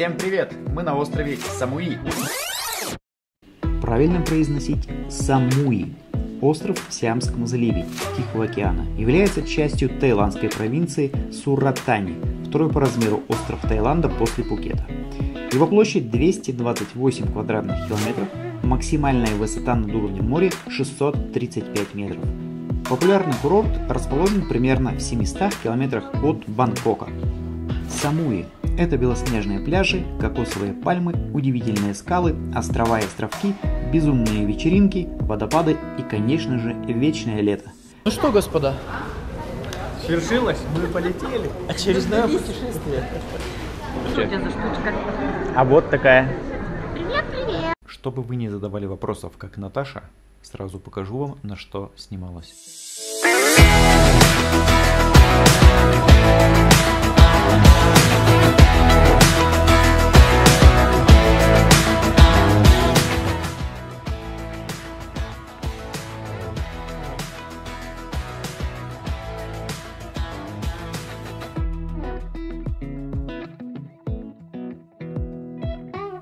Всем привет! Мы на острове Самуи. Правильно произносить Самуи. Остров в Сиамском заливе Тихого океана является частью таиландской провинции Суратани, второй по размеру остров Таиланда после Пукета. Его площадь 228 квадратных километров, максимальная высота над уровнем моря 635 метров. Популярный курорт расположен примерно в 700 километрах от Бангкока. Самуи – это белоснежные пляжи, кокосовые пальмы, удивительные скалы, острова и островки, безумные вечеринки, водопады и, конечно же, вечное лето. Ну что, господа, свершилось, мы полетели. Очередное путешествие. Что у тебя за штучка? А вот такая. Привет, привет. Чтобы вы не задавали вопросов, как Наташа, сразу покажу вам, на что снималась.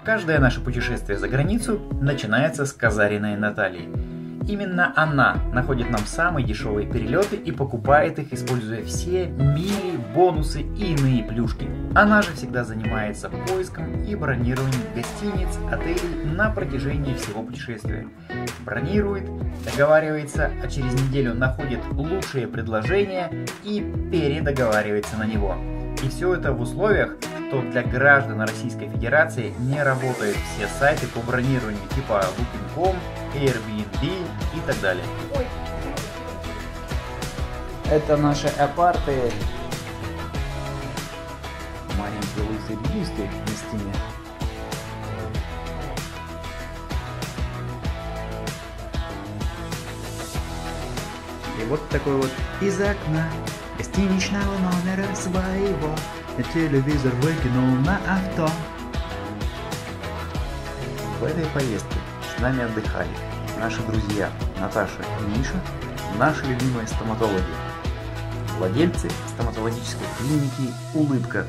Каждое наше путешествие за границу начинается с Казариной Натальи. Именно она находит нам самые дешевые перелеты и покупает их, используя все мили, бонусы и иные плюшки. Она же всегда занимается поиском и бронированием гостиниц, отелей на протяжении всего путешествия. Бронирует, договаривается, а через неделю находит лучшее предложение и передоговаривается на него. И все это в условиях, что для граждан Российской Федерации не работают все сайты по бронированию типа Booking.com, Airbnb и так далее. Это наши апарты. Маленькие лысые бюсты на стене. И вот такой вот из окна гостиничного номера своего на телевизор выкинул на авто. В этой поездке с нами отдыхали наши друзья Наташа и Миша, наши любимые стоматологи, владельцы стоматологической клиники «Улыбка»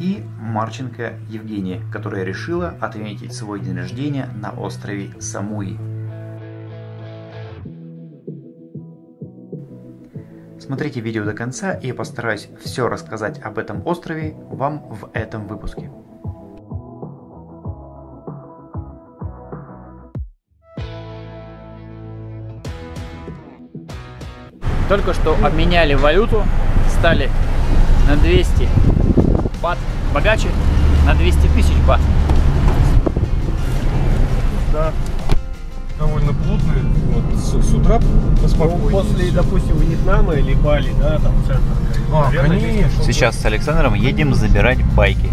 и Марченко Евгения, которая решила отметить свой день рождения на острове Самуи. Смотрите видео до конца, и я постараюсь все рассказать об этом острове вам в этом выпуске. Только что обменяли валюту, стали на 200 бат богаче, на 200 тысяч бат. Довольно плотные. Вот, с, с утра поспокойнее. После, допустим, Вьетнама или Бали, да, там центр. А, наверное, конечно. Сейчас с Александром едем забирать байки.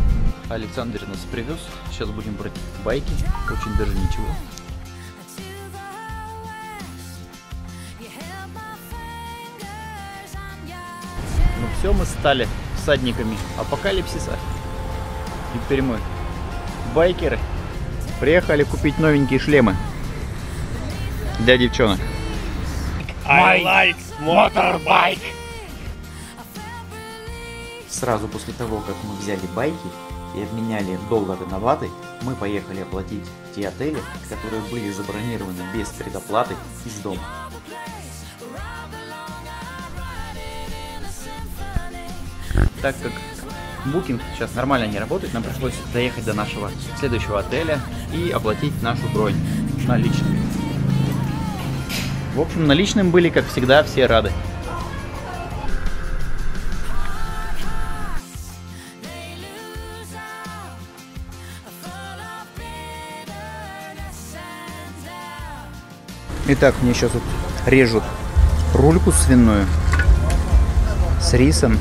Александр нас привез. Сейчас будем брать байки. Очень даже ничего. Ну все, мы стали всадниками апокалипсиса. И теперь мы байкеры. Приехали купить новенькие шлемы для девчонок. I like motorbike. Сразу после того, как мы взяли байки и обменяли доллары на баты, мы поехали оплатить те отели, которые были забронированы без предоплаты из дома. Так как Booking сейчас нормально не работает, нам пришлось доехать до нашего следующего отеля и оплатить нашу бронь наличными. В общем, наличным были, как всегда, все рады. Итак, мне сейчас тут режут рульку свиную с рисом.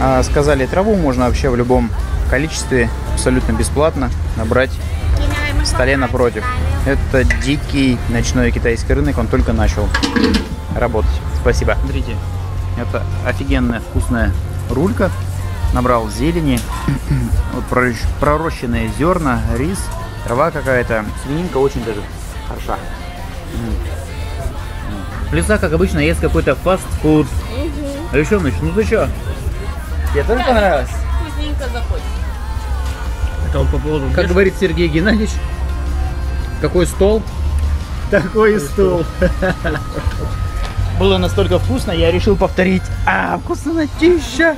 А сказали, траву можно вообще в любом количестве абсолютно бесплатно набрать в столе напротив. Это дикий ночной китайский рынок, он только начал работать. Спасибо. Смотрите, это офигенная вкусная рулька. Набрал зелени, вот пророщ- пророщенные зерна, рис, трава какая-то. Свининка очень даже хороша. Лиса, как обычно, ест какой-то фастфуд. Александрович, ну ты чё? Тебе тоже понравилось? Вкусненько заходит. Это он по поводу... Как говорит Сергей Геннадьевич, какой стол, такой и стул. Было настолько вкусно, я решил повторить. А, вкуснотища!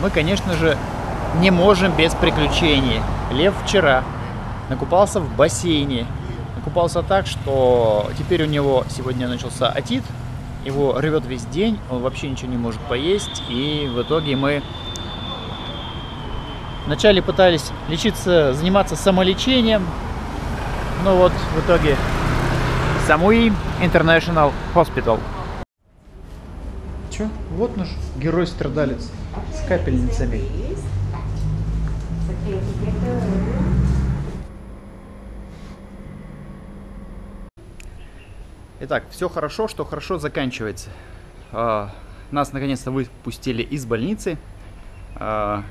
Мы, конечно же, не можем без приключений. Лев вчера накупался в бассейне. Накупался так, что теперь у него сегодня начался отит. Его рвет весь день, он вообще ничего не может поесть. И в итоге мы вначале пытались лечиться, заниматься самолечением. Но вот в итоге Самуи International Hospital. Че? Вот наш герой-страдалец с капельницами. Итак, все хорошо, что хорошо заканчивается. А, Нас наконец-то выпустили из больницы. А,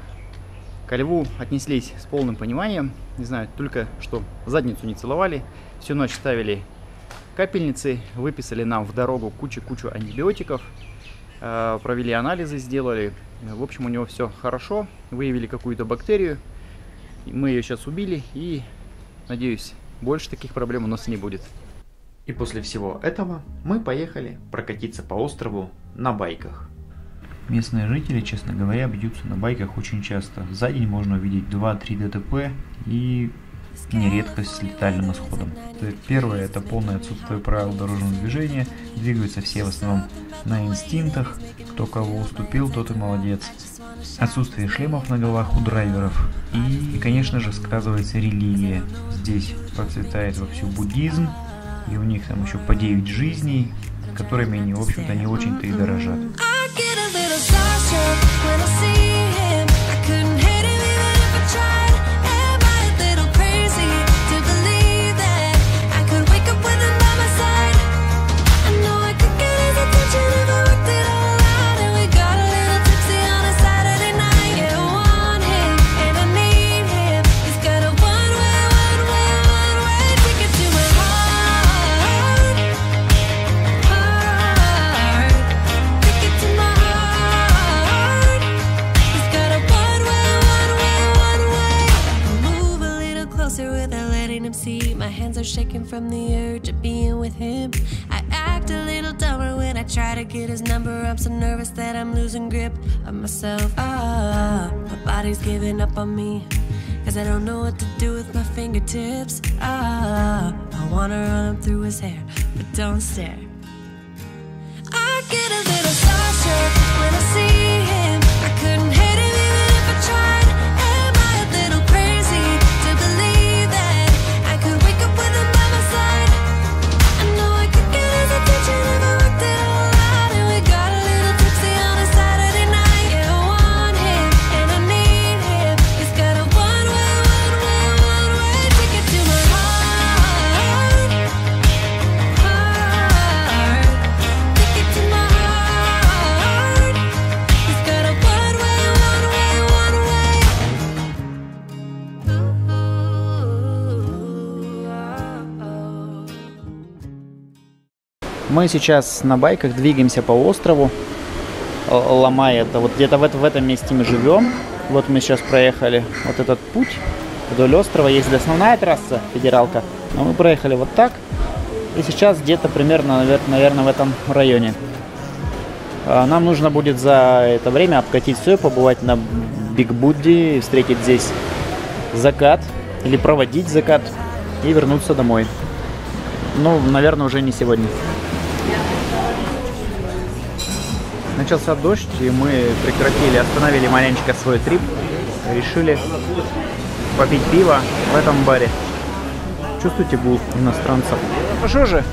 Ко льву отнеслись с полным пониманием. Не знаю, только что задницу не целовали. Всю ночь ставили капельницы, выписали нам в дорогу кучу-кучу антибиотиков. А, Провели анализы, сделали. В общем, у него все хорошо. Выявили какую-то бактерию. Мы ее сейчас убили и, надеюсь, больше таких проблем у нас не будет. И после всего этого мы поехали прокатиться по острову на байках. Местные жители, честно говоря, бьются на байках очень часто. За день можно увидеть 2-3 ДТП и нередко с летальным исходом. Первое это полное отсутствие правил дорожного движения. Двигаются все в основном на инстинктах. Кто кого уступил, тот и молодец. Отсутствие шлемов на головах у драйверов. И, конечно же, сказывается религия. Здесь процветает вовсю буддизм, и у них там еще по 9 жизней, которыми они, в общем-то, не очень-то и дорожат. Get his number. I'm so nervous that I'm losing grip of myself. Ah, my body's giving up on me. Cause I don't know what to do with my fingertips. Ah, I wanna run through his hair, but don't stare. Мы сейчас на байках двигаемся по острову, л- ломая это. Вот где-то в, в этом месте мы живем. Вот мы сейчас проехали вот этот путь вдоль острова. Есть основная трасса, федералка. Но мы проехали вот так. И сейчас где-то примерно, наверное, в этом районе. А, Нам нужно будет за это время обкатить все, побывать на Биг Будди, встретить здесь закат или проводить закат и вернуться домой. Ну, наверное, уже не сегодня. Начался дождь, и мы прекратили, остановили маленечко свой трип. Решили попить пиво в этом баре. Чувствуете гул иностранцев? Хорошо же?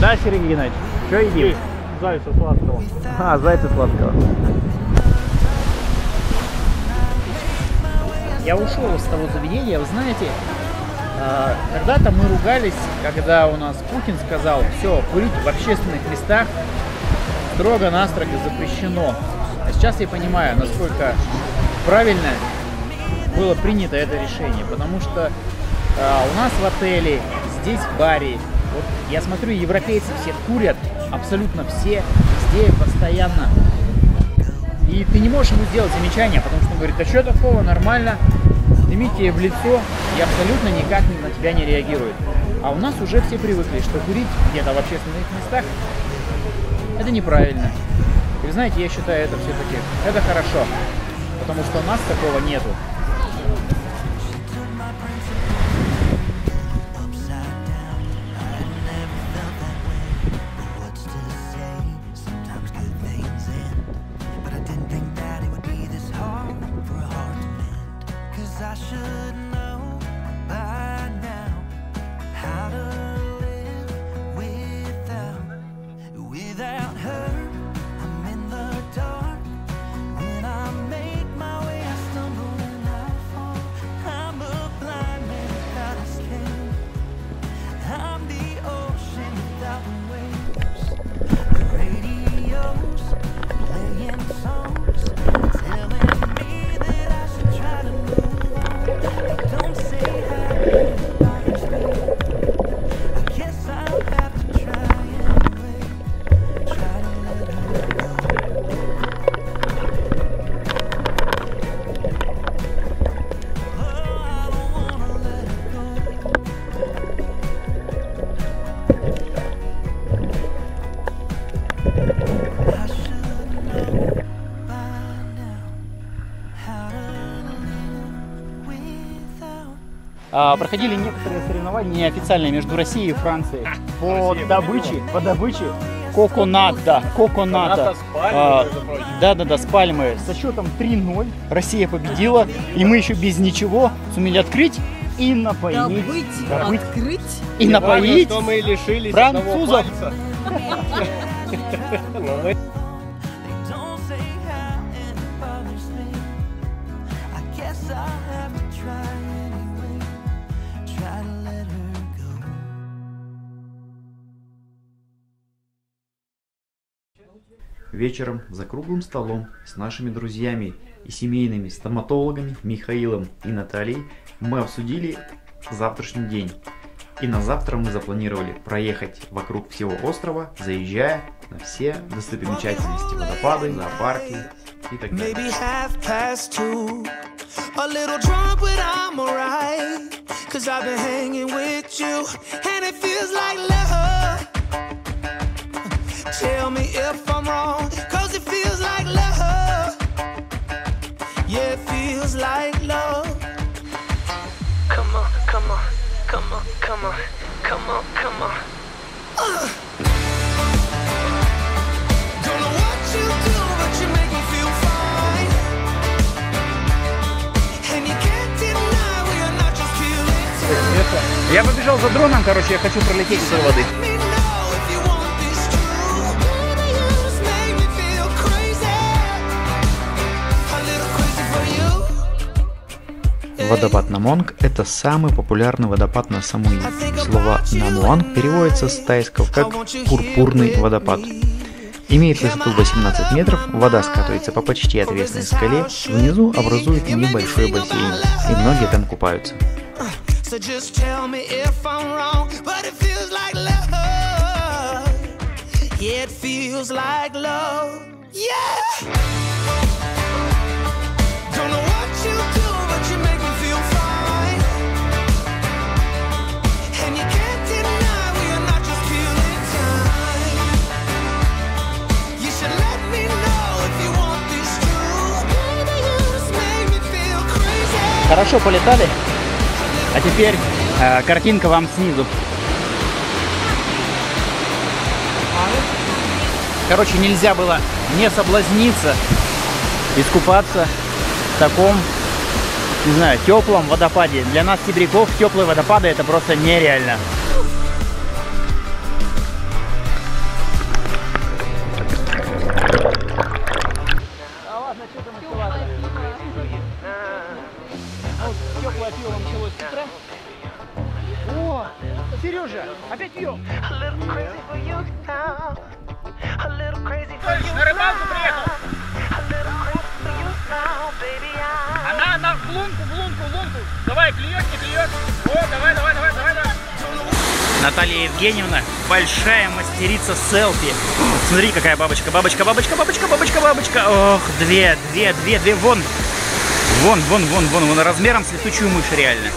Да, Сергей Геннадьевич? Что едим? Зайца сладкого. А, зайца сладкого. Я ушел из того заведения, вы знаете, а, когда-то мы ругались, когда у нас Путин сказал, все, курить в общественных местах строго-настрого запрещено. А сейчас я понимаю, насколько правильно было принято это решение, потому что а, у нас в отеле, здесь в баре, вот я смотрю, европейцы все курят, абсолютно все, везде, постоянно. И ты не можешь ему сделать замечание, потому что он говорит, а что такого, нормально, дымит тебе в лицо и абсолютно никак на тебя не реагирует. А у нас уже все привыкли, что курить где-то в общественных местах это неправильно. И вы знаете, я считаю это все-таки, это хорошо, потому что у нас такого нету. Проходили некоторые соревнования неофициальные между Россией и Францией по добыче, по добыче коконата, коконата. А, да, да, да, с пальмы. Со счетом 3-0 Россия победила, и мы еще без ничего сумели открыть и напоить. Добыть, Добыть открыть. и напоить Что мы лишились французов. Вечером за круглым столом с нашими друзьями и семейными стоматологами Михаилом и Натальей мы обсудили завтрашний день. И на завтра мы запланировали проехать вокруг всего острова, заезжая на все достопримечательности, водопады, зоопарки и так далее. Cause I've been hanging with you, and it feels like love. Tell me if I'm wrong, cause it feels like love. Yeah, it feels like love. Come on, come on, come on, come on, come on, come on. Don't know what you do, but you make me feel fine. And you can't deny we are not just killing time. Я побежал за дроном, короче, я хочу пролететь до воды. Водопад Намонг – это самый популярный водопад на Самуи. Слово Намуанг переводится с тайского как «пурпурный водопад». Имеет высоту 18 метров, вода скатывается по почти отвесной скале, внизу образует небольшой бассейн, и многие там купаются. Yeah. Хорошо полетали. А теперь э, картинка вам снизу. Короче, нельзя было не соблазниться, искупаться в таком, не знаю, теплом водопаде. Для нас, сибиряков, теплые водопады это просто нереально. пил. Слышь, на рыбалку приехал. Она, она в лунку, в лунку, в лунку. Давай, клюет, не клюет. О, давай, давай, давай, давай, давай. Наталья Евгеньевна, большая мастерица селфи. Смотри, какая бабочка, бабочка, бабочка, бабочка, бабочка, бабочка. Ох, две, две, две, две, вон. Вон, вон, вон, вон, вон, размером с летучую мышь реально.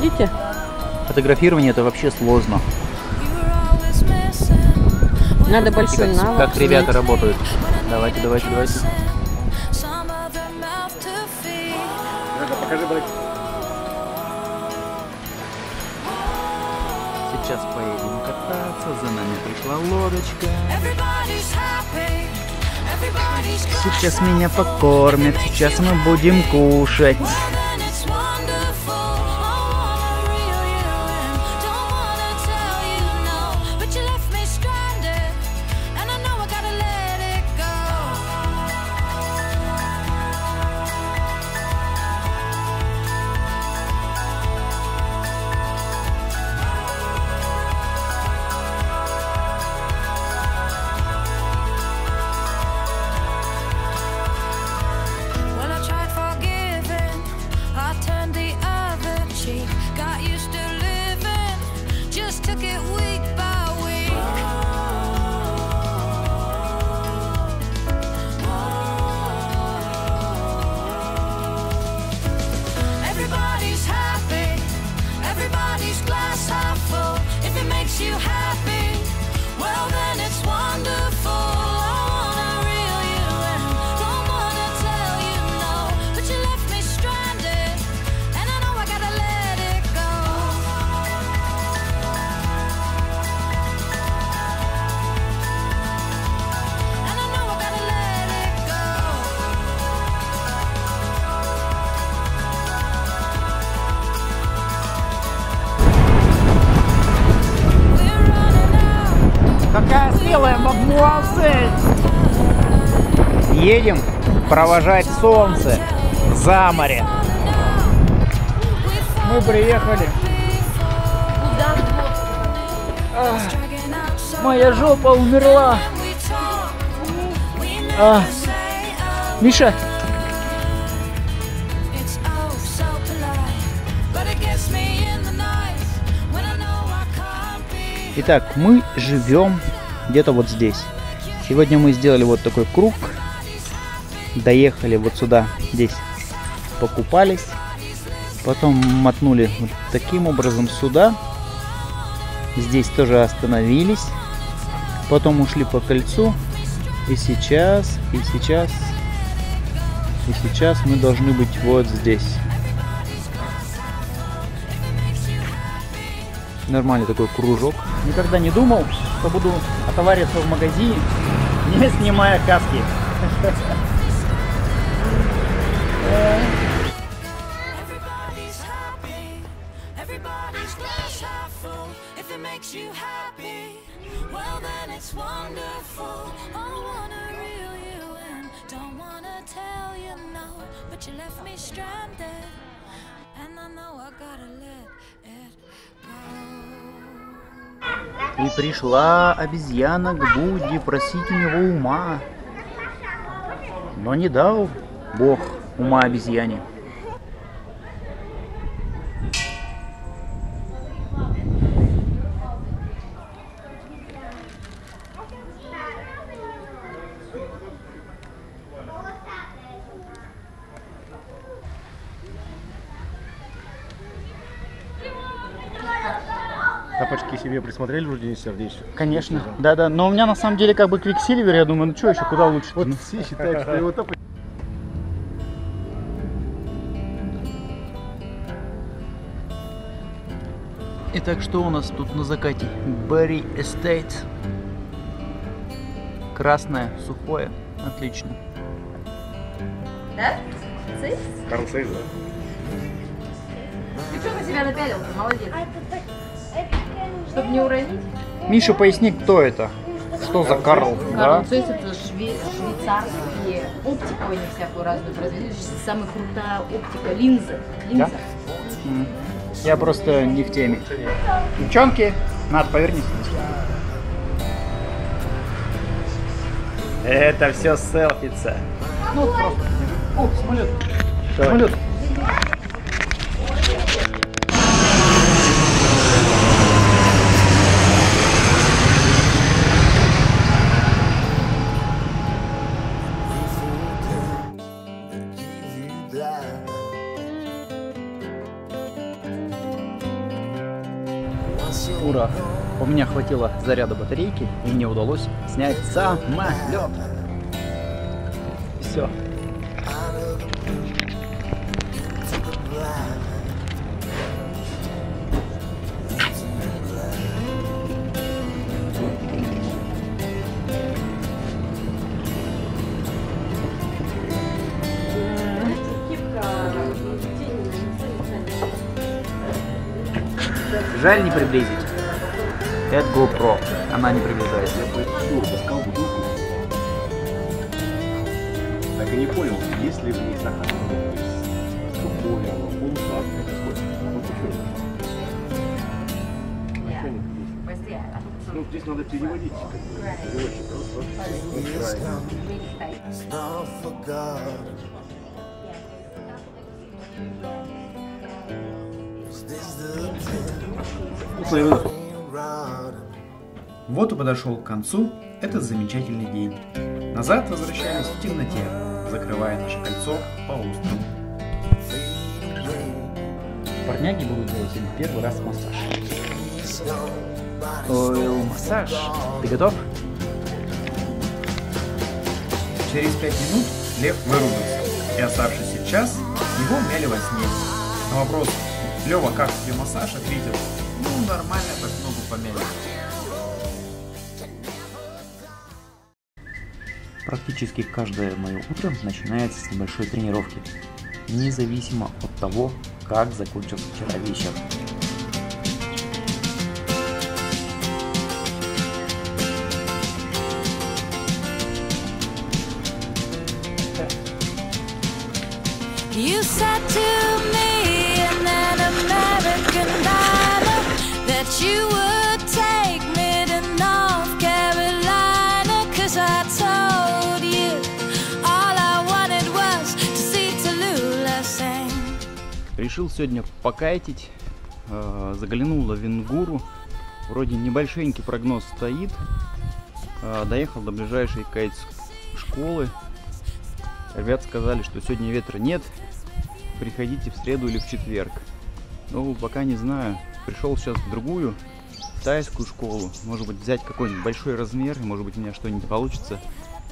Будете? Фотографирование это вообще сложно. Надо большой навык. Как ребята работают. Давайте, давайте, давайте. Feed. Покажи, брат. Сейчас поедем кататься, за нами пришла лодочка. Сейчас меня покормят, сейчас мы будем кушать. Провожать солнце за море. Мы приехали. Ах, моя жопа умерла. А, Миша, Итак, мы живем где-то вот здесь. Сегодня мы сделали вот такой круг. Доехали вот сюда, здесь покупались. Потом мотнули вот таким образом сюда. Здесь тоже остановились. Потом ушли по кольцу. И сейчас, и сейчас, и сейчас мы должны быть вот здесь. Нормальный такой кружок. Никогда не думал, что буду отовариться в магазине, не снимая каски. пришла обезьяна к Будде просить у него ума. Но не дал Бог ума обезьяне. Себе присмотрели, вроде не сердечко. Конечно, да-да. Но у меня на самом деле как бы квиксильвер, я думаю, ну что еще, куда лучше? Вот все считают, что его тапочки. Итак, что у нас тут на закате? Берри Эстейт. Красное, сухое. Отлично. Да? Цыц? Карл Сейз, да? Ты что на себя напялил? Молодец. Чтобы не уронить. Миша, поясни, кто это? Что за Карл? Карл Цейс это шве- швейцарские оптику, они всякую разную производили. Самая крутая оптика, линзы. Линза. М. Я просто не в теме. Девчонки, надо повернись. Это все селфица. Ну, просто. О, самолет. Самолет. Меня хватило заряда батарейки, и мне удалось снять самолет. Все. Жаль не приблизить. Это GoPro. Она не приближается. Так и не понял, есть ли в ней сахар. Сухое, оно? А нет здесь? Ну, здесь надо переводить. как бы, переводчик, раз, Вот и подошел к концу этот замечательный день. Назад возвращались в темноте, закрывая наше кольцо по острову. Парняги будут делать им первый раз массаж. Ойл массаж. Ты готов? Через пять минут Лев вырубился, и оставшийся час его мяли во сне. На вопрос «Лева, как тебе массаж?» ответил «Ну, нормально, так ногу помяли». Практически каждое мое утро начинается с небольшой тренировки, независимо от того, как закончился вчера вечер. You said to me in an American diner that you Решил сегодня покайтить, э, заглянул в Венгуру, вроде небольшенький прогноз стоит, Э, доехал до ближайшей кайт школы, ребят сказали, что сегодня ветра нет, приходите в среду или в четверг. Ну, пока не знаю, пришел сейчас в другую тайскую школу, может быть взять какой-нибудь большой размер, может быть у меня что-нибудь получится,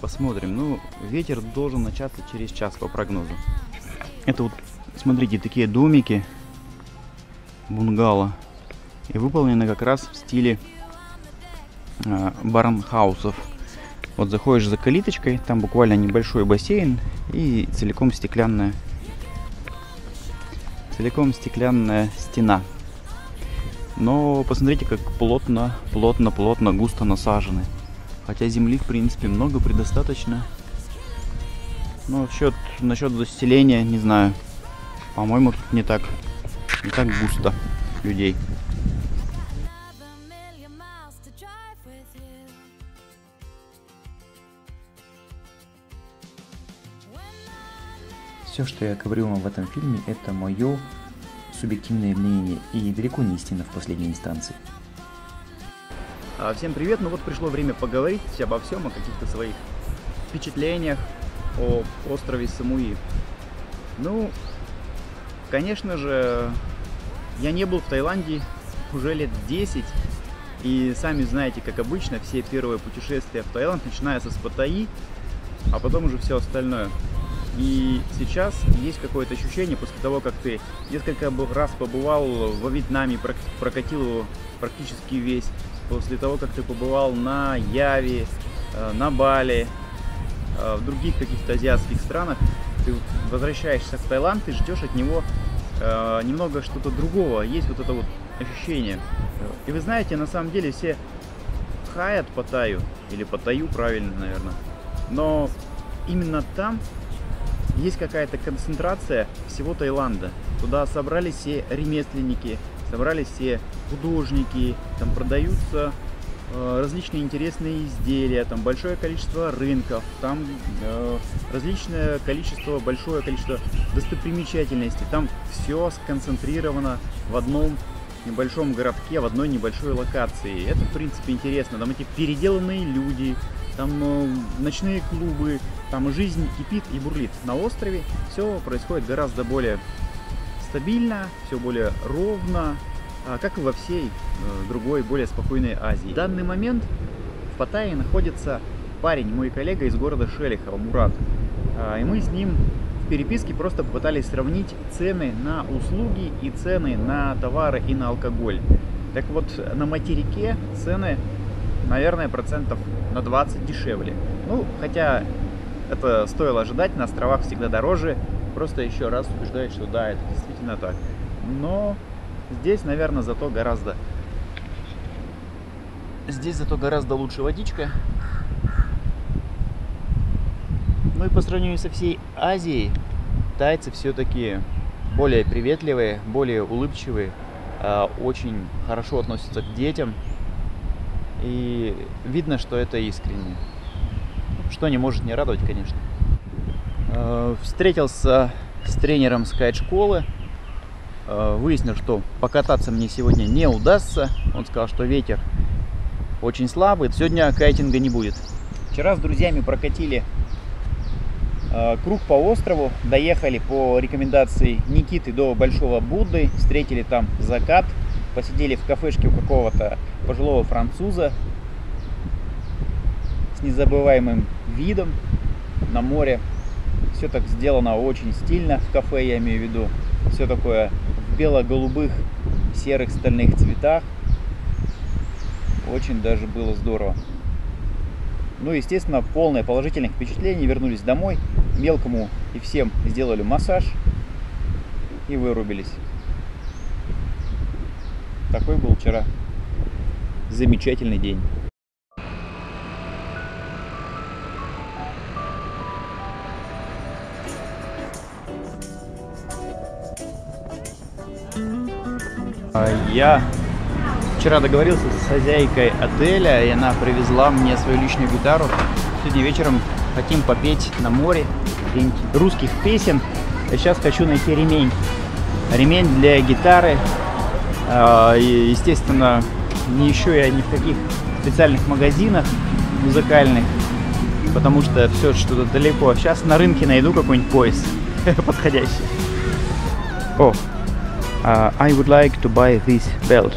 посмотрим. Ну, ветер должен начаться через час по прогнозу. Это вот, смотрите, такие домики, бунгало, и выполнены как раз в стиле э, барнхаусов. Вот заходишь за калиточкой, там буквально небольшой бассейн и целиком стеклянная целиком стеклянная стена. Но посмотрите, как плотно, плотно, плотно, густо насажены. Хотя земли, в принципе, много предостаточно. Но насчет, насчет заселения, не знаю. По-моему, тут не так, не так густо людей. Все, что я говорю вам в этом фильме, это мое субъективное мнение и далеко не истина в последней инстанции. А, Всем привет! Ну вот пришло время поговорить обо всем, о каких-то своих впечатлениях о острове Самуи. Ну, конечно же, я не был в Таиланде уже лет 10, и сами знаете, как обычно, все первые путешествия в Таиланд начинаются с Паттайи, а потом уже все остальное. И сейчас есть какое-то ощущение, после того, как ты несколько раз побывал во Вьетнаме, прокатил его практически весь, после того, как ты побывал на Яве, э, на Бали, э, в других каких-то азиатских странах, ты возвращаешься в Таиланд и ждешь от него э, немного что-то другого. Есть вот это вот ощущение. И вы знаете, на самом деле все хаят Паттайю, или Паттайю правильно, наверное, но именно там есть какая-то концентрация всего Таиланда. Туда собрались все ремесленники, собрались все художники, там продаются различные интересные изделия, там большое количество рынков, там э, различное количество, большое количество достопримечательностей. Там все сконцентрировано в одном небольшом городке, в одной небольшой локации. Это, в принципе, интересно. Там эти переделанные люди, там э, ночные клубы, там жизнь кипит и бурлит. На острове все происходит гораздо более стабильно, все более ровно, как и во всей э, другой, более спокойной Азии. В данный момент в Паттайе находится парень, мой коллега из города Шелихова, Мурат. А, И мы с ним в переписке просто попытались сравнить цены на услуги и цены на товары и на алкоголь. Так вот, на материке цены, наверное, процентов на 20 дешевле. Ну, хотя это стоило ожидать, на островах всегда дороже. Просто еще раз убеждаюсь, что да, это действительно так. Но здесь, наверное, зато гораздо... Здесь зато гораздо лучше водичка. Ну и по сравнению со всей Азией, тайцы все-таки более приветливые, более улыбчивые, а, очень хорошо относятся к детям. И видно, что это искренне. Что не может не радовать, конечно. Э, Встретился с тренером скайт-школы. Э, Выяснил, что покататься мне сегодня не удастся. Он сказал, что ветер очень слабый. Сегодня кайтинга не будет. Вчера с друзьями прокатили э, круг по острову. Доехали по рекомендации Никиты до Большого Будды. Встретили там закат. Посидели в кафешке у какого-то пожилого француза с незабываемым видом на море. Все так сделано очень стильно в кафе, я имею в виду. Все такое в бело-голубых, серых стальных цветах. Очень даже было здорово. Ну, естественно, полное положительных впечатлений. Вернулись домой. Мелкому и всем сделали массаж. И вырубились. Такой был вчера замечательный день. Я вчера договорился с хозяйкой отеля, и она привезла мне свою личную гитару. Сегодня вечером хотим попеть на море русских песен. Я сейчас хочу найти ремень. Ремень для гитары. А, естественно, не ищу я ни в каких специальных магазинах музыкальных, потому что все что-то далеко. Сейчас на рынке найду какой-нибудь пояс подходящий. О, Uh, I would like to buy this belt.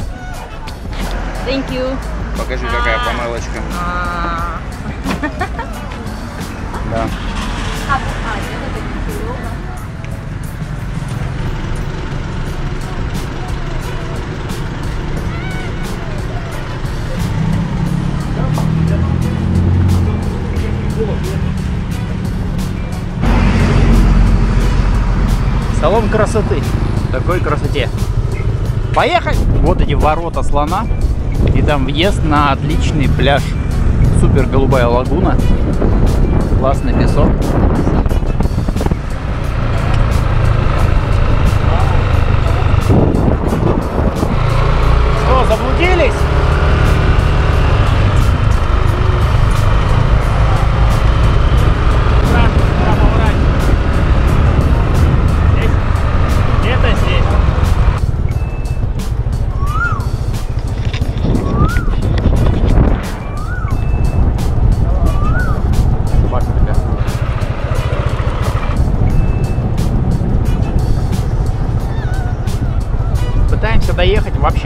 Thank you. Покажи, какая панелочка. Да. Салон красоты. Такой красоте. Поехали! Вот эти ворота слона. И там въезд на отличный пляж. Супер голубая лагуна. Классный песок.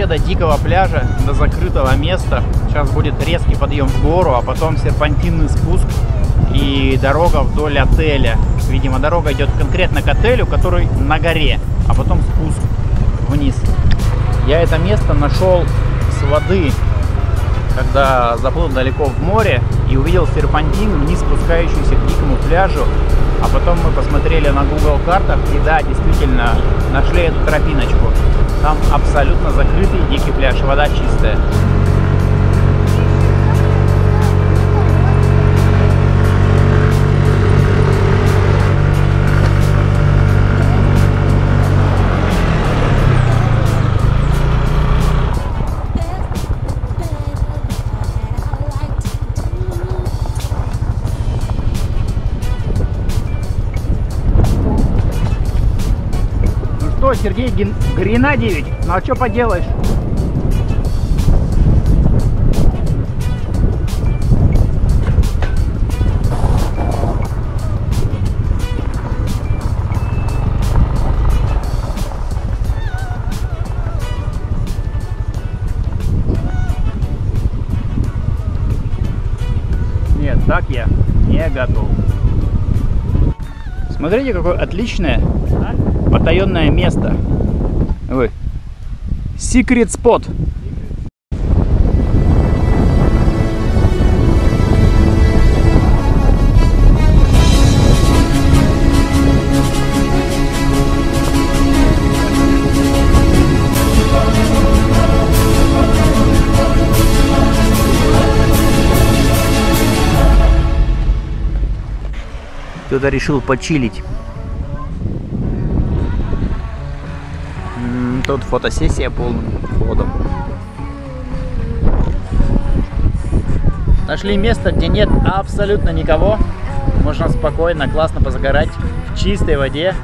До дикого пляжа, до закрытого места. Сейчас будет резкий подъем в гору, а потом серпантинный спуск и дорога вдоль отеля. Видимо, дорога идет конкретно к отелю, который на горе, а потом спуск вниз. Я это место нашел с воды, когда заплыл далеко в море и увидел серпантин, вниз спускающийся к дикому пляжу. А потом мы посмотрели на Google картах и да, действительно, нашли эту тропиночку. Там абсолютно закрытый дикий пляж, вода чистая. Сергей Ген- Гренадьевич, ну а что поделаешь? Нет, так я не готов. Смотрите, какое отличное потаенное место. Вы. Secret spot. Кто-то решил почилить. Тут фотосессия полным ходом. Нашли место, где нет абсолютно никого. Можно спокойно, классно позагорать в чистой воде.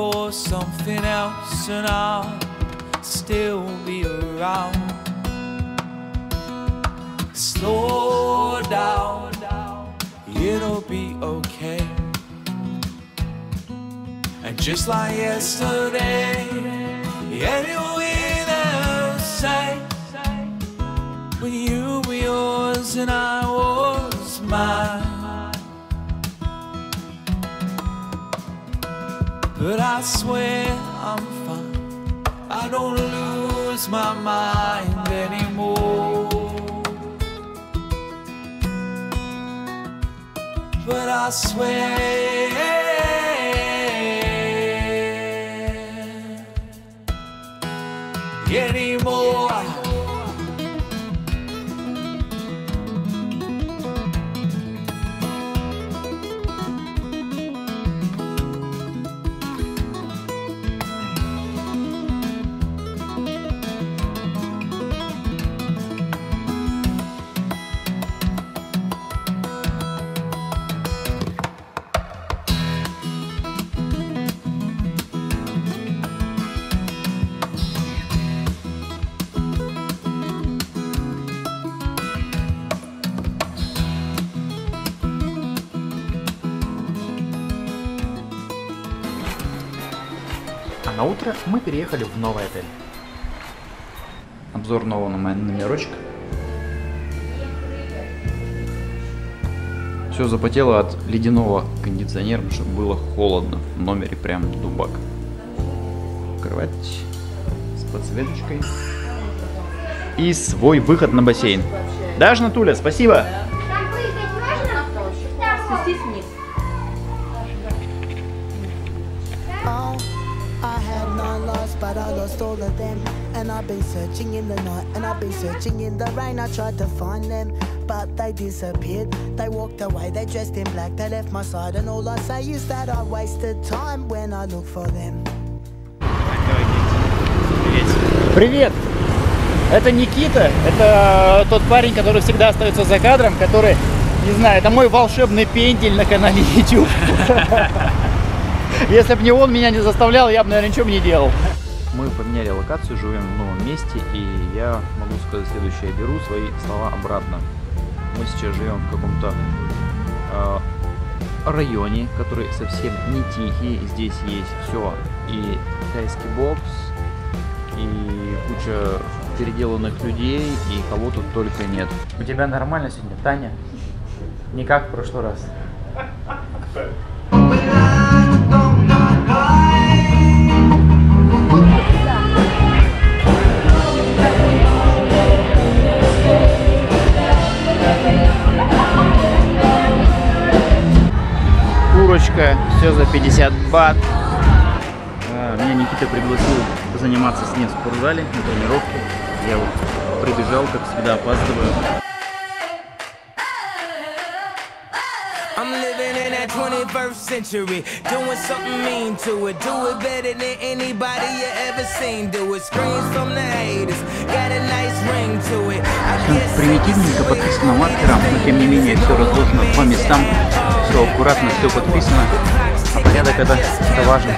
For something else, and I'll still be around. Slow down, it'll be okay. And just like yesterday, the same. When you were yours and I was But I swear I'm fine. I don't lose my mind anymore. But I swear мы переехали в новый отель. Обзор нового номерочка. Все запотело от ледяного кондиционера, потому что было холодно. В номере прям дубак. Кровать с подсветочкой. И свой выход на бассейн. Да, Жнатуля, спасибо. Searching in the night, and I've been searching in the rain. I tried to find them, but they disappeared. They walked away, they dressed in black, they left my side. And all I say is that I wasted time when I look for them. Привет! Это Никита, это тот парень, который всегда остается за кадром, который, не знаю, это мой волшебный пендель на канале YouTube. Если бы не он меня не заставлял, я бы, наверное, ничего не делал. Мы поменяли локацию, живем в новом месте, и я могу сказать следующее. Я беру свои слова обратно. Мы сейчас живем в каком-то э, районе, который совсем не тихий. Здесь есть все. И тайский бокс, и куча переделанных людей, и кого тут только нет. У тебя нормально сегодня, Таня? Не как в прошлый раз. Курочка, все за 50 бат. А, Меня Никита пригласил заниматься с ним в спортзале на тренировке. Я вот прибежал, как всегда, опаздываю. 21st century, doing something mean to it. Do it better than anybody you ever seen. Do it. Screams from the haters, got a nice ring to it. Примитивненько подписано маркером, но тем не менее все разложено по местам, все аккуратно, все подписано. А порядок это, это важно.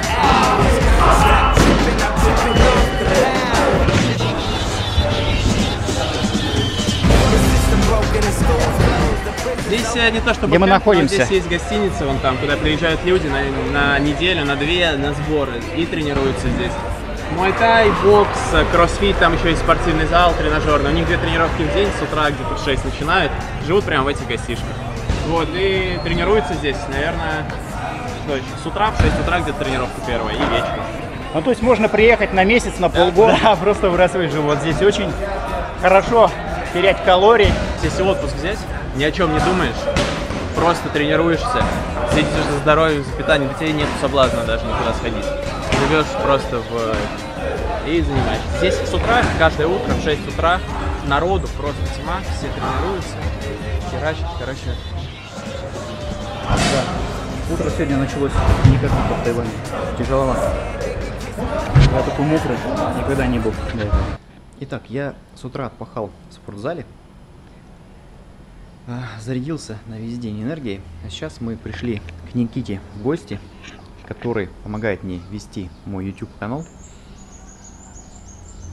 Здесь э, не то чтобы Где мы кемп, находимся? Здесь есть гостиница, вон там, куда приезжают люди на, на неделю, на две, на сборы и тренируются здесь. Мой-тай, бокс, кроссфит, там еще есть спортивный зал, тренажерный. У них две тренировки в день, с утра где-то в 6 начинают. Живут прямо в этих гостишках. Вот, и тренируются здесь, наверное, что еще? С утра в 6 утра где-то тренировка первая и вечером. Ну, то есть можно приехать на месяц, на полгода, просто выбрасывать живот. Здесь очень хорошо терять калории. Если отпуск взять, ни о чем не думаешь, просто тренируешься, следишь за здоровьем, за питанием, для тебя нет соблазна даже никуда сходить. Живешь просто в... и занимаешься. Здесь с утра, каждое утро в 6 утра, народу просто тьма, все тренируются, херачат, короче. Утро сегодня началось не как будто в Таиланде. Тяжеловато. Я такой мокрый, никогда не был до. Итак, я с утра отпахал в спортзале, зарядился на весь день энергией, а сейчас мы пришли к Никите в гости, который помогает мне вести мой YouTube канал.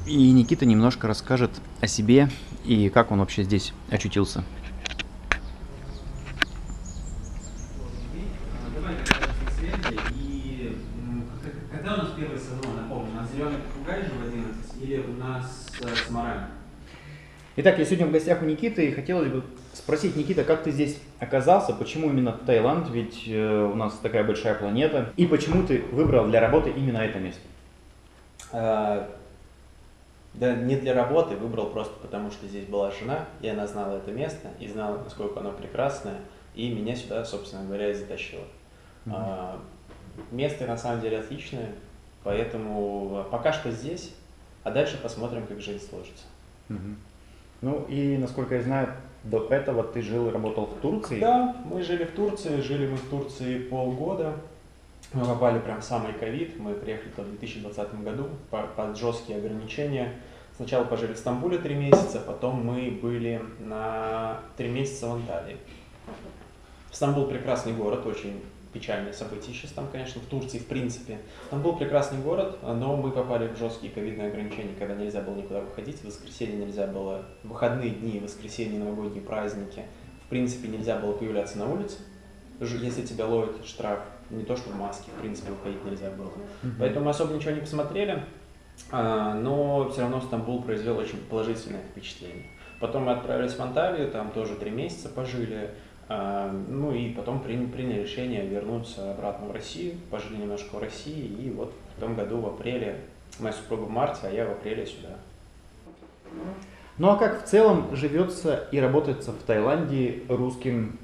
И Никита немножко расскажет о себе и как он вообще здесь очутился. Когда у нас первый сезон, напомню, у нас зеленый попугай же в 11 или у нас с моралью? Итак, я сегодня в гостях у Никиты и хотелось бы спросить, Никита, как ты здесь оказался, почему именно Таиланд, ведь э, у нас такая большая планета, и почему ты выбрал для работы именно это место? А, Да, не для работы, выбрал просто потому, что здесь была жена, и она знала это место, и знала, насколько оно прекрасное, и меня сюда, собственно говоря, и затащило. А, Место на самом деле отличное, поэтому пока что здесь, а дальше посмотрим, как жизнь сложится. Мгм. Ну и, насколько я знаю, до этого ты жил и работал в Турции. Да, мы жили в Турции, жили мы в Турции полгода. Мы попали прям в самый ковид, мы приехали в 2020 году по- под жесткие ограничения. Сначала пожили в Стамбуле три месяца, потом мы были на три месяца в Анталии. Стамбул прекрасный город, очень печальное событие сейчас там, конечно, в Турции в принципе. Стамбул прекрасный город, но мы попали в жесткие ковидные ограничения, когда нельзя было никуда выходить, в воскресенье нельзя было, в выходные дни, воскресенье, новогодние праздники, в принципе нельзя было появляться на улице. Если тебя ловят штраф, не то что в маске, в принципе выходить нельзя было. Поэтому мы особо ничего не посмотрели, а, но все равно Стамбул произвел очень положительное впечатление. Потом мы отправились в Анталию, там тоже три месяца пожили. А, Ну и потом приняли, решение вернуться обратно в Россию, пожили немножко в России, и вот в том году в апреле, моя супруга в марте, а я в апреле сюда. Ну а как в целом живется и работается в Таиланде русским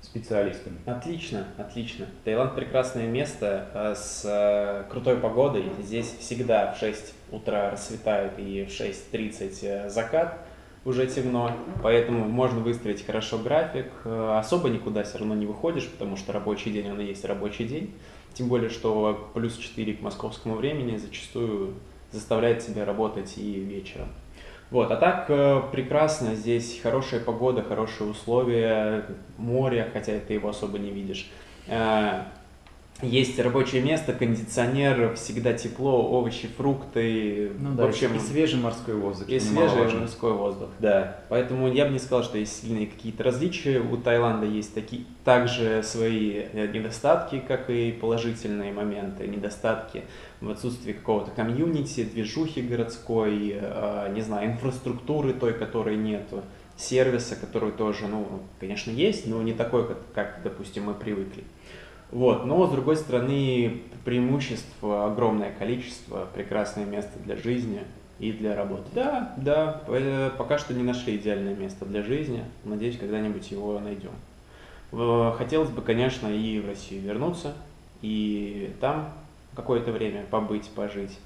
специалистам? Отлично, отлично. Таиланд прекрасное место э, с э, крутой погодой. Здесь всегда в 6 утра рассветает и в 6.30 э, закат, уже темно, поэтому можно выстроить хорошо график. Э, Особо никуда все равно не выходишь, потому что рабочий день, он и есть рабочий день. Тем более, что плюс 4 к московскому времени зачастую заставляет тебя работать и вечером. Вот, а так э, прекрасно, здесь хорошая погода, хорошие условия, море, хотя ты его особо не видишь. Есть рабочее место, кондиционер, всегда тепло, овощи, фрукты. Ну да, в общем, и свежий морской воздух. и свежий морской воздух, да. Поэтому я бы не сказал, что есть сильные какие-то различия. У Таиланда есть такие, также свои э, недостатки, как и положительные моменты. Недостатки в отсутствии какого-то комьюнити, движухи городской, э, не знаю, инфраструктуры той, которой нету, сервиса, который тоже, ну, конечно, есть, но не такой, как, как допустим, мы привыкли. Вот, но с другой стороны, преимуществ огромное количество, прекрасное место для жизни и для работы. Да, да, э, пока что не нашли идеальное место для жизни, надеюсь, когда-нибудь его найдем. Э, Хотелось бы, конечно, и в Россию вернуться, и там какое-то время побыть, пожить.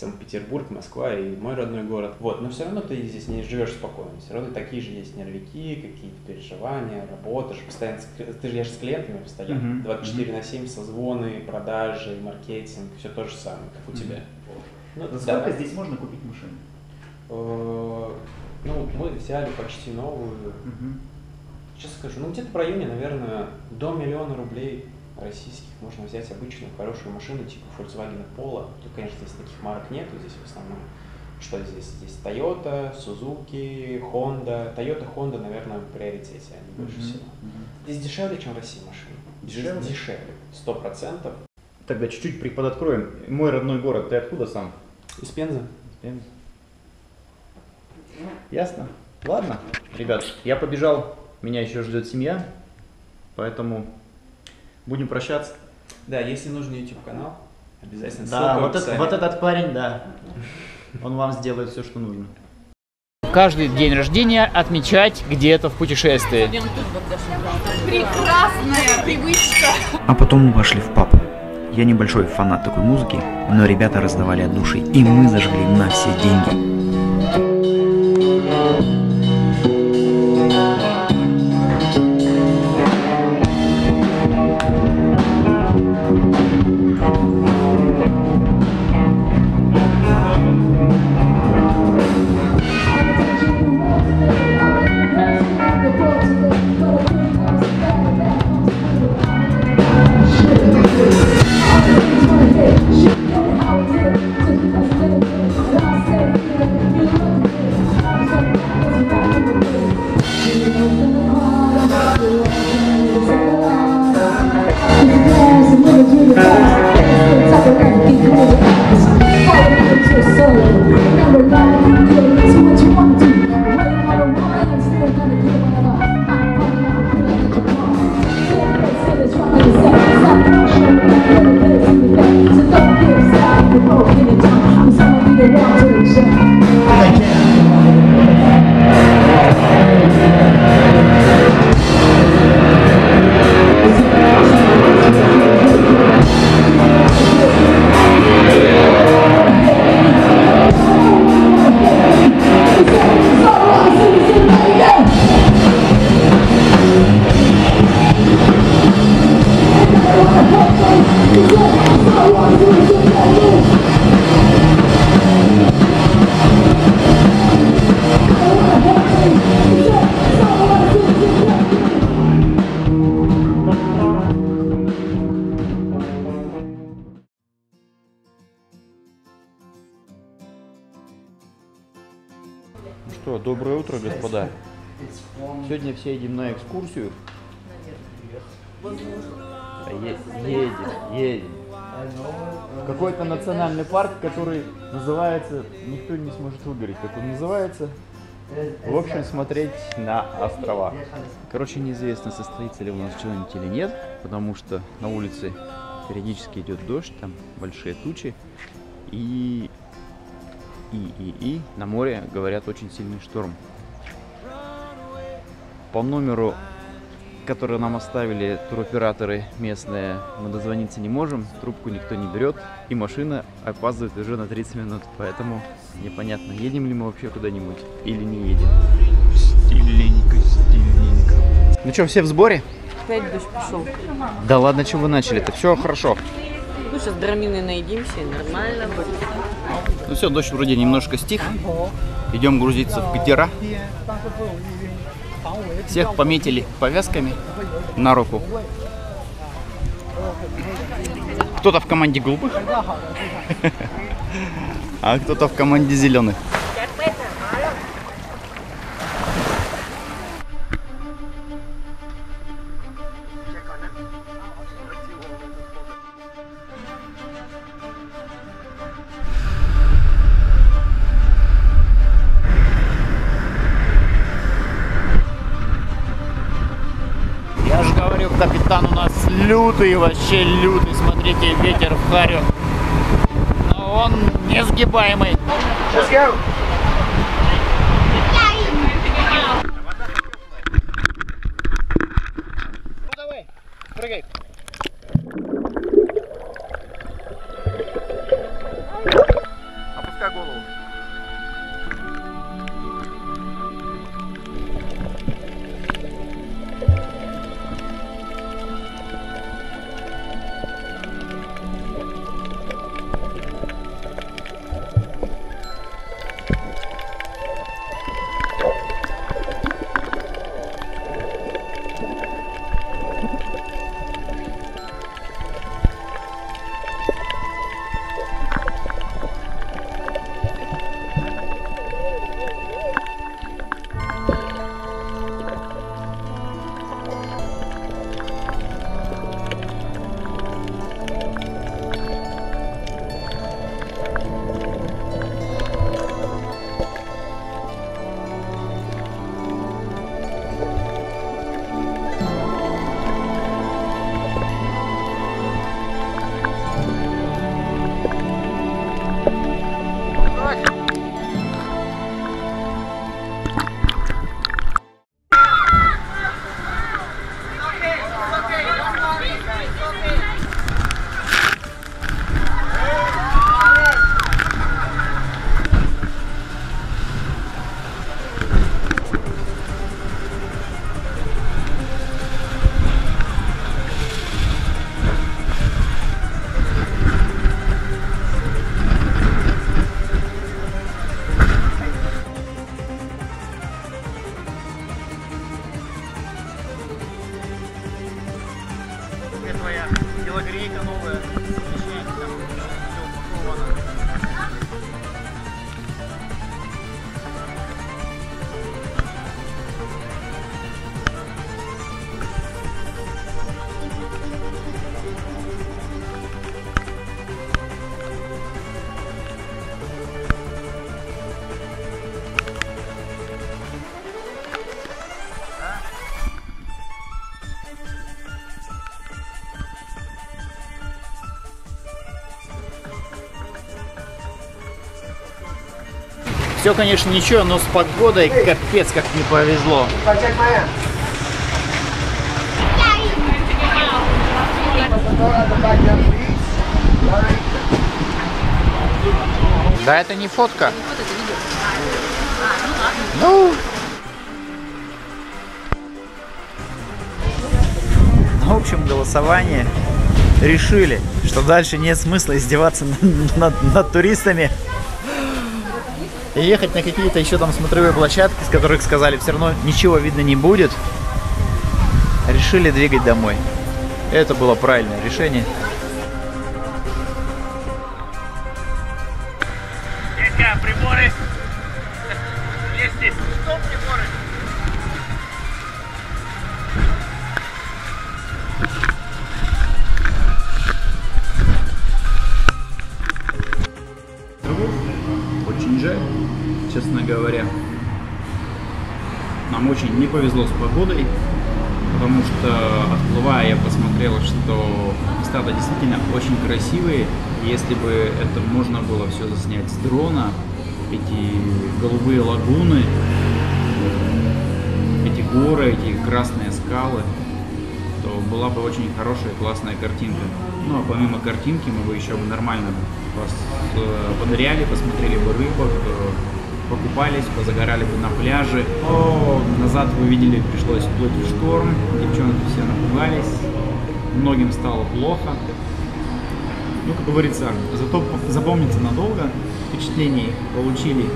Санкт-Петербург, Москва и мой родной город. Вот, но все равно ты здесь не живешь спокойно. Все равно такие же есть нервики, какие-то переживания, работаешь. Постоянно, с кли- ты же с клиентами постоянно. Мгм, 24 на 7 созвоны, продажи, маркетинг, все то же самое, как у тебя. Ну, За да. сколько здесь можно купить машину? Э, Ну, мы взяли почти новую. Сейчас скажу, ну где-то в районе, наверное, до миллиона рублей российских можно взять обычную хорошую машину типа Volkswagen Polo. Тут, конечно, здесь таких марок нету, здесь в основном. Что здесь? Здесь Toyota, Suzuki, Honda. Toyota, Honda, наверное, в приоритете, они больше Мгм, всего. мгм. Здесь дешевле, чем в России машины. Дешевле? Дешевле, сто процентов. Тогда чуть-чуть приподоткроем. Мой родной город, ты откуда сам? Из Пензы. Из Пензы. Ясно. Ладно, ребят, я побежал, меня еще ждет семья, поэтому будем прощаться. Да, если нужен YouTube канал, обязательно Да, вот, это- описании. вот этот парень, да, он вам сделает все, что нужно. Каждый день рождения отмечать где-то в путешествии. Прекрасная привычка. А потом мы пошли в паб. Я небольшой фанат такой музыки, но ребята раздавали от души, и мы зажгли на все деньги. Национальный парк, который называется, никто не сможет выговорить, как он называется. В общем, смотреть на острова. Короче, неизвестно, состоится ли у нас что-нибудь или нет, потому что на улице периодически идет дождь, там большие тучи. И, и, и, и на море, говорят, очень сильный шторм. По номеру, который нам оставили туроператоры местные, мы дозвониться не можем, трубку никто не берет, и машина опаздывает уже на 30 минут, поэтому непонятно, едем ли мы вообще куда-нибудь или не едем. Стиленько, стиленько. Ну что, все в сборе? Опять дождь пошел. Да ладно, что вы начали? Это все хорошо. Ну, сейчас драмины наедимся, и нормально будет. Ну все, дождь вроде немножко стих. Идем грузиться в катера. Всех пометили повязками на руку. Кто-то в команде голубых, а кто-то в команде зеленых. Лютый, вообще лютый. Смотрите, ветер в харю. Но он несгибаемый. Let's go. Все, конечно, ничего, но с погодой капец как не повезло. Да, это не фотка. Ну. В общем, голосование решили, что дальше нет смысла издеваться над, над- над туристами и ехать на какие-то еще там смотровые площадки, с которых сказали, все равно ничего видно не будет. Решили двигать домой. Это было правильное решение. Дрона, эти голубые лагуны, эти горы, эти красные скалы, то была бы очень хорошая, классная картинка. Ну а помимо картинки мы бы еще бы нормально э, поныряли, посмотрели бы рыбок, э, покупались, позагорали бы на пляже. Но назад вы видели, пришлось плыть в шторм, девчонки все напугались, многим стало плохо. Ну, как говорится, зато запомнится надолго, впечатлений получили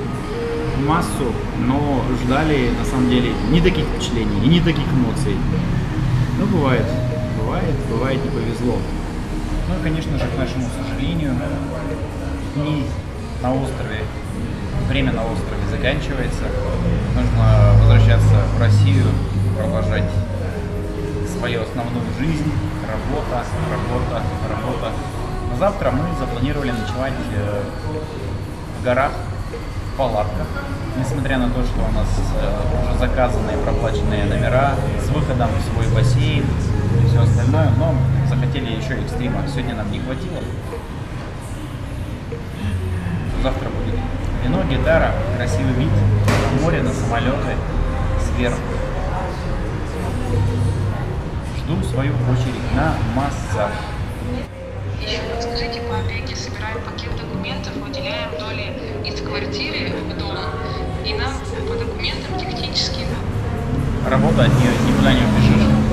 массу, но ждали на самом деле не таких впечатлений и не таких эмоций. Ну, бывает, бывает, бывает не повезло. Ну и, конечно же, к нашему сожалению, дни на острове, время на острове заканчивается. Нужно возвращаться в Россию, продолжать свою основную жизнь, работа, работа, работа. Но завтра мы запланировали ночевать э, в горах, в палатках. Несмотря на то, что у нас э, уже заказанные проплаченные номера с выходом в свой бассейн и все остальное, но захотели еще экстрима. Сегодня нам не хватило. Завтра будет вино, гитара, красивый вид, море на самолеты сверху. Жду свою очередь на массаж. Еще подскажите папе, где собираем пакет документов, выделяем доли из квартиры в дом, и нам по документам технически Работа от нее никуда не убежишь.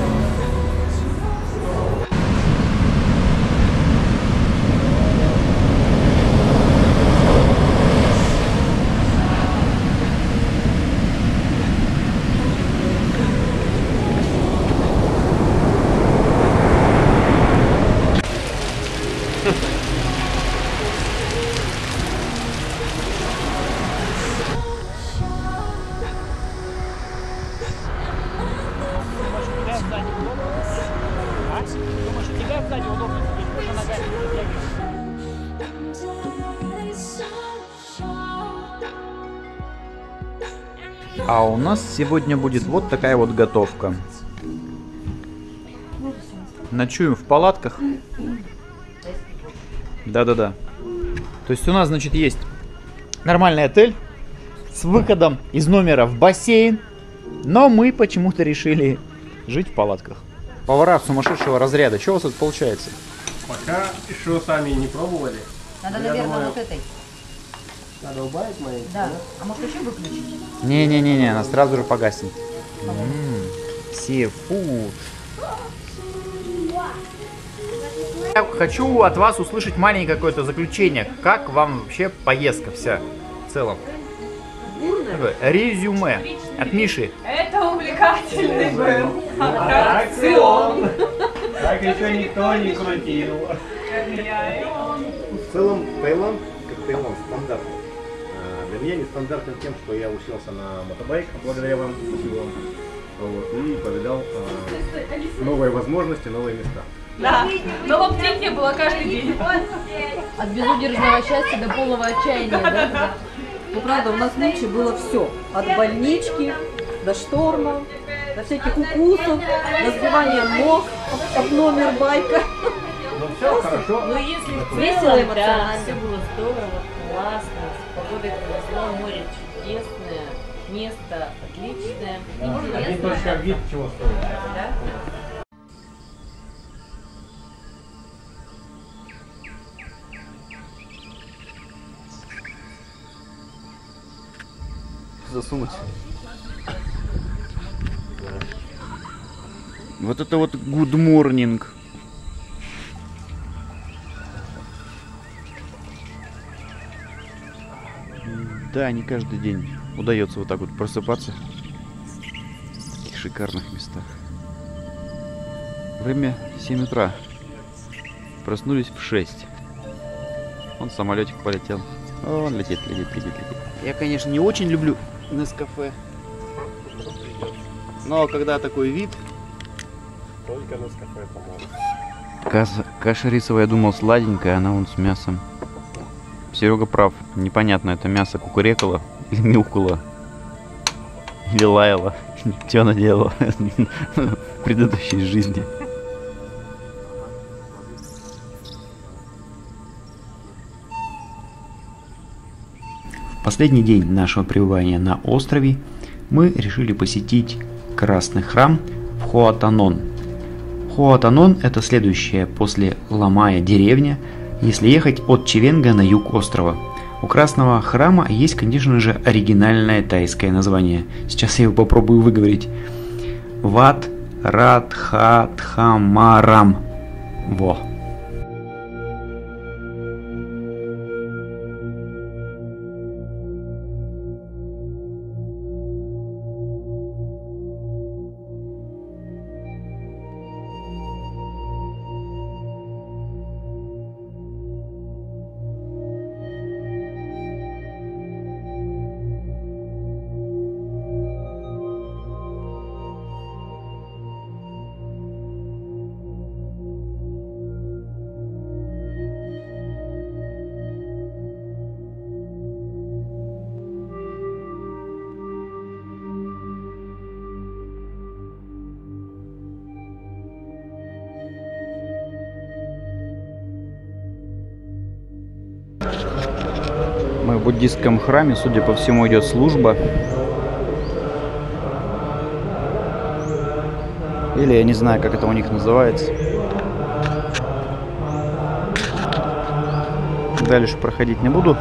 Нас сегодня будет вот такая вот готовка. Ночуем в палатках. Да-да-да. То есть у нас, значит, есть нормальный отель с выходом из номера в бассейн, но мы почему-то решили жить в палатках. Повара сумасшедшего разряда. Что у вас тут получается? Пока еще сами не пробовали. Надо, Я наверное, думаю, вот этой. Надо убавить маленько, Да. А может еще выключить? Не-не-не, она сразу же погаснет. М, Сифуд. Я хочу от вас услышать маленькое какое-то заключение. Как вам вообще поездка вся в целом? Резюме от Миши. Это увлекательный был Аттракцион. аттракцион. Так еще никто не крутил. В целом Таиланд, как Таиланд, стандартный. Для меня нестандартен тем, что я уселся на мотобайк, благодаря вам, спасибо вам. Вот, и повидал а, новые возможности, новые места. Да, но в аптеке было каждый день. От безудержного счастья до полного отчаяния, да? Ну, правда, у нас нынче было все. От больнички до шторма, до всяких укусов, до сбивания ног об- об номер байка. Ну все хорошо. Ну, если в Весело, целом, да, эмоционально. все было здорово, классно, погодой повезло, море чудесное, место отличное. Один только вид чего стоит. Да? Засунуть. Вот это вот good morning. Да, не каждый день удается вот так вот просыпаться в таких шикарных местах. Время 7 утра. Проснулись в 6. Он самолетик полетел. Он летит, летит, летит, летит. Я, конечно, не очень люблю Нескафе. Но когда такой вид, Только на кафе, по-моему. Каша, каша рисовая, я думал, сладенькая, она вон с мясом. Серега прав. Непонятно, это мясо кукурекало или мяукало. Или лаяло. Что она делала в предыдущей жизни? Последний день нашего пребывания на острове мы решили посетить Красный храм в Хуатанон. Хуатанон – это следующая после Ламая деревня, если ехать от Чевенга на юг острова. У Красного храма есть, конечно же, оригинальное тайское название. Сейчас я его попробую выговорить. Ват Радхатхамарам. Во. Буддистском храме, судя по всему, идет служба. Или я не знаю, как это у них называется. Дальше проходить не буду,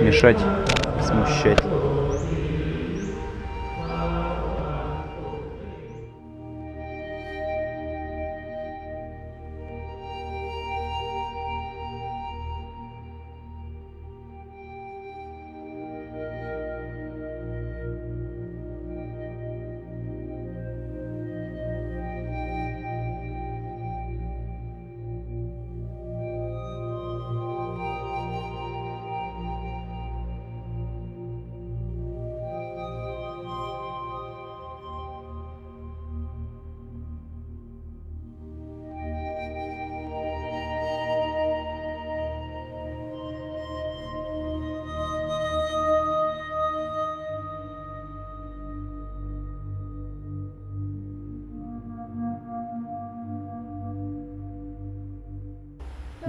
мешать, смущать.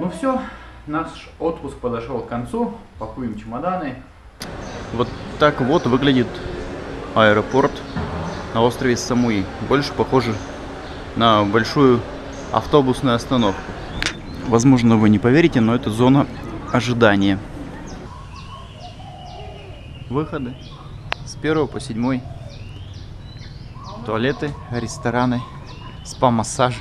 Ну все, наш отпуск подошел к концу. Пакуем чемоданы. Вот так вот выглядит аэропорт на острове Самуи. Больше похоже на большую автобусную остановку. Возможно, вы не поверите, но это зона ожидания. Выходы с 1 по 7. Туалеты, рестораны, спа-массаж.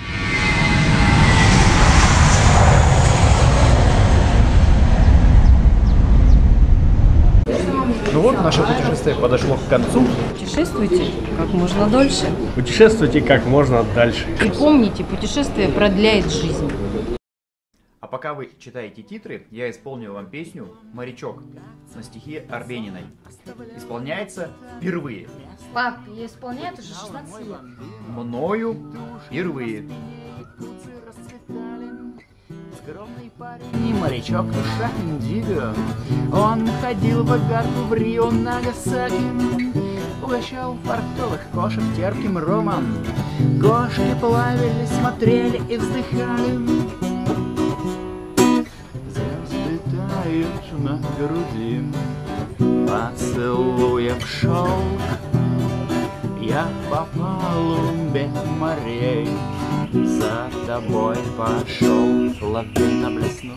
Ну вот, наше путешествие подошло к концу. Путешествуйте как можно дольше. Путешествуйте как можно дальше. И помните, путешествие продляет жизнь. А пока вы читаете титры, я исполню вам песню «Морячок» на стихи Арбениной. Исполняется впервые. Пап, ее исполняют уже 16 лет. Мною впервые. Скромный парень и морячок душа индиго Он ходил в агарку в Рио Нагасаки Угощал фартовых кошек терпким ромом. Кошки плавили, смотрели и вздыхали. Звезды тают на груди Поцелуя в шелк. Я по палубе морей за тобой пошел, лавина блеснул.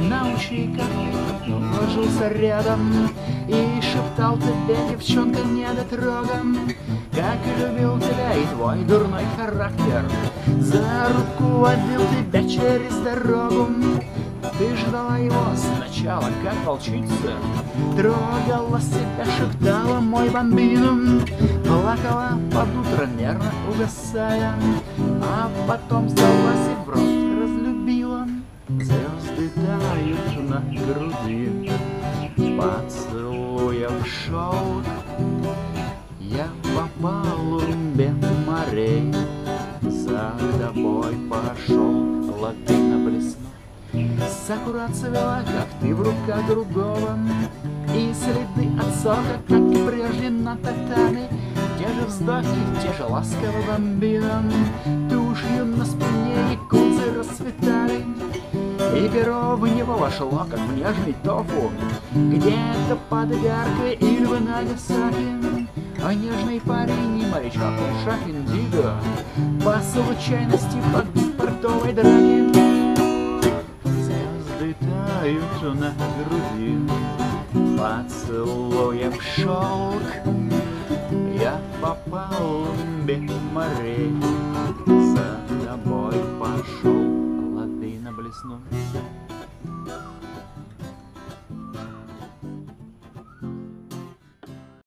Научи, как ты ложился рядом И шептал тебе, девчонка, недотрогом Как любил тебя и твой дурной характер. За руку водил тебя через дорогу ты ждала его сначала, как волчица. Трогала себя, шептала мой бомбину Плакала под утро, нервно угасая А потом сдалась и в рост разлюбила. Звезды тают на груди. Поцелуя в шелк Я по палубе морей. За тобой пошел, блесну Сакура цвела, как ты в руках другого. И следы от сока, как и прежде на татами. Те же вздохи, те же ласково бомбина. Тушью на спине якудзы расцветали, и перо в него вошло, как в нежный тофу. Где-то под Игаркой или в Нагасаки, а нежный парень и морячок в шаг индиго По случайности в портовой драке тают на груди. Поцелуя в шелк. Я попал без морей За тобой пошел. Лавина блеснула